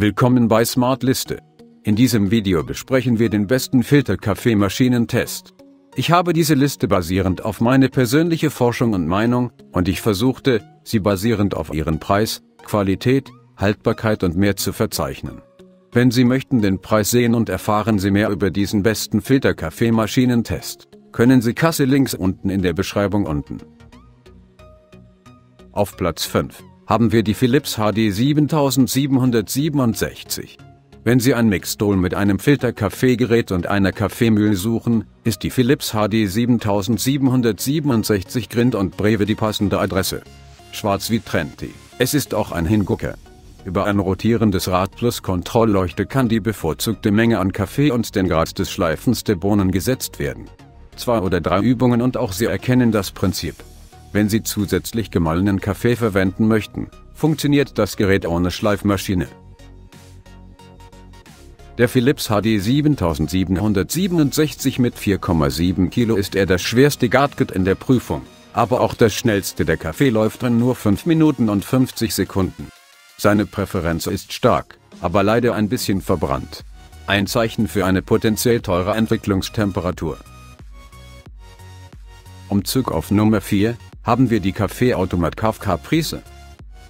Willkommen bei Smart Liste. In diesem Video besprechen wir den besten Filterkaffeemaschinentest. Ich habe diese Liste basierend auf meine persönliche Forschung und Meinung, und ich versuchte, sie basierend auf ihren Preis, Qualität, Haltbarkeit und mehr zu verzeichnen. Wenn Sie möchten den Preis sehen und erfahren Sie mehr über diesen besten Filterkaffeemaschinentest, können Sie Kasse links unten in der Beschreibung unten. Auf Platz 5 haben wir die Philips HD 7767. Wenn Sie ein Mixstol mit einem Filterkaffeegerät und einer Kaffeemühle suchen, ist die Philips HD 7767 Grind und Breve die passende Adresse. Schwarz wie Trendy. Es ist auch ein Hingucker. Über ein rotierendes Rad plus Kontrollleuchte kann die bevorzugte Menge an Kaffee und den Grad des Schleifens der Bohnen gesetzt werden. Zwei oder drei Übungen und auch Sie erkennen das Prinzip. Wenn Sie zusätzlich gemahlenen Kaffee verwenden möchten, funktioniert das Gerät ohne Schleifmaschine. Der Philips HD 7767 mit 4,7 Kilo ist er das schwerste Gadget in der Prüfung, aber auch das schnellste der Kaffee läuft in nur 5 Minuten und 50 Sekunden. Seine Präferenz ist stark, aber leider ein bisschen verbrannt. Ein Zeichen für eine potenziell teure Entwicklungstemperatur. Umzug auf Nummer 4, haben wir die Kaffeeautomat Kaff Caprice.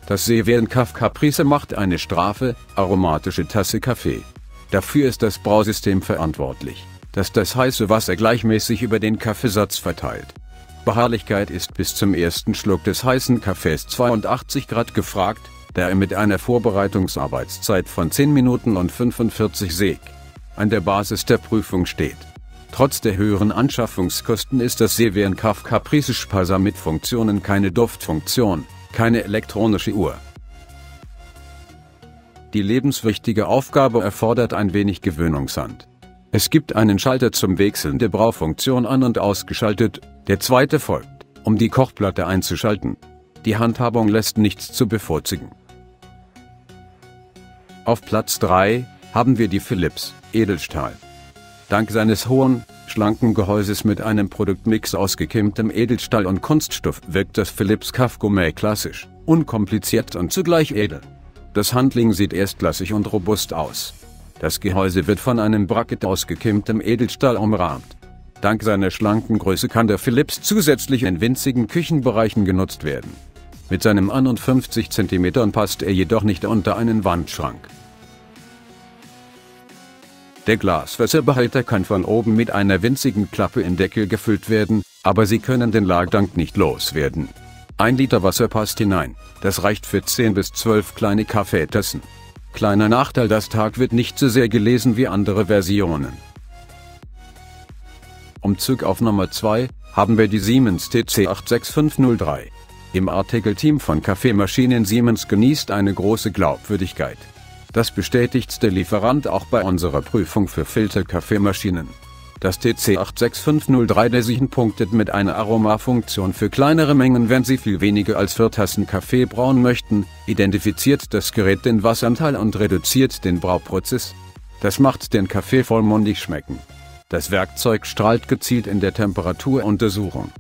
Das Seeveren Kaff Caprice macht eine straffe, aromatische Tasse Kaffee. Dafür ist das Brausystem verantwortlich, dass das heiße Wasser gleichmäßig über den Kaffeesatz verteilt. Beharrlichkeit ist bis zum ersten Schluck des heißen Kaffees 82 Grad gefragt, da er mit einer Vorbereitungsarbeitszeit von 10 Minuten und 45 Sek an der Basis der Prüfung steht. Trotz der höheren Anschaffungskosten ist das Sevian Kaff Caprice Sparsam mit Funktionen keine Duftfunktion, keine elektronische Uhr. Die lebenswichtige Aufgabe erfordert ein wenig Gewöhnungshand. Es gibt einen Schalter zum Wechseln der Braufunktion an und ausgeschaltet, der zweite folgt, um die Kochplatte einzuschalten. Die Handhabung lässt nichts zu bevorzugen. Auf Platz 3 haben wir die Philips Edelstahl. Dank seines hohen, schlanken Gehäuses mit einem Produktmix aus gekimmtem Edelstahl und Kunststoff wirkt das Philips Caff Gourmet klassisch, unkompliziert und zugleich edel. Das Handling sieht erstklassig und robust aus. Das Gehäuse wird von einem Bracket aus gekimmtem Edelstahl umrahmt. Dank seiner schlanken Größe kann der Philips zusätzlich in winzigen Küchenbereichen genutzt werden. Mit seinem 51 cm passt er jedoch nicht unter einen Wandschrank. Der Glaswasserbehälter kann von oben mit einer winzigen Klappe in Deckel gefüllt werden, aber Sie können den Lagerdank nicht loswerden. Ein Liter Wasser passt hinein, das reicht für 10 bis 12 kleine Kaffeetassen. Kleiner Nachteil, das Tag wird nicht so sehr gelesen wie andere Versionen. Umzug auf Nummer 2 haben wir die Siemens TC86503. Im Artikelteam von Kaffeemaschinen Siemens genießt eine große Glaubwürdigkeit. Das bestätigt der Lieferant auch bei unserer Prüfung für Filterkaffeemaschinen. Das TC86503 Desichen punktet mit einer Aromafunktion für kleinere Mengen, wenn Sie viel weniger als 4 Tassen Kaffee brauen möchten, identifiziert das Gerät den Wasseranteil und reduziert den Brauprozess. Das macht den Kaffee vollmundig schmecken. Das Werkzeug strahlt gezielt in der Temperaturuntersuchung.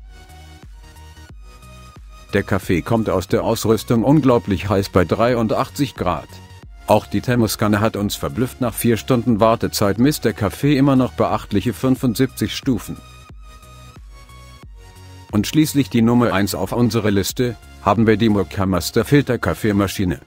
Der Kaffee kommt aus der Ausrüstung unglaublich heiß bei 83 Grad. Auch die Thermoskanne hat uns verblüfft. Nach vier Stunden Wartezeit misst der Kaffee immer noch beachtliche 75 Stufen. Und schließlich die Nummer 1 auf unserer Liste, haben wir die Mokamaster Filterkaffeemaschine.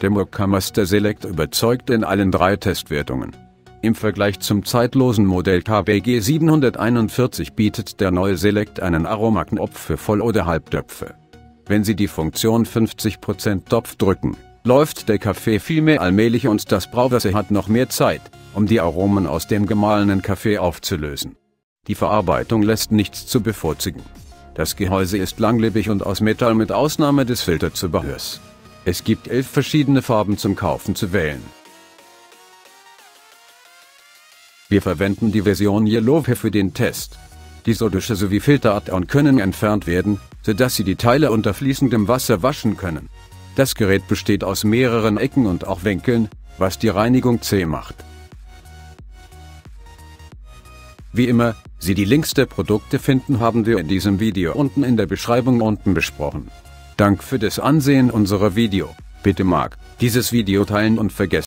Der Mokamaster Select überzeugt in allen drei Testwertungen. Im Vergleich zum zeitlosen Modell KBG 741 bietet der neue Select einen Aromaknopf für Voll- oder Halbtöpfe. Wenn Sie die Funktion 50% Topf drücken, läuft der Kaffee vielmehr allmählich und das Brauwasser hat noch mehr Zeit, um die Aromen aus dem gemahlenen Kaffee aufzulösen. Die Verarbeitung lässt nichts zu bevorzugen. Das Gehäuse ist langlebig und aus Metall mit Ausnahme des Filterzubehörs. Es gibt elf verschiedene Farben zum Kaufen zu wählen. Wir verwenden die Version Yellow für den Test. Die Sodische sowie Filterart können entfernt werden, sodass Sie die Teile unter fließendem Wasser waschen können. Das Gerät besteht aus mehreren Ecken und auch Winkeln, was die Reinigung zäh macht. Wie immer, Sie die Links der Produkte finden haben wir in diesem Video unten in der Beschreibung unten besprochen. Dank für das Ansehen unserer Video. Bitte mag dieses Video teilen und vergessen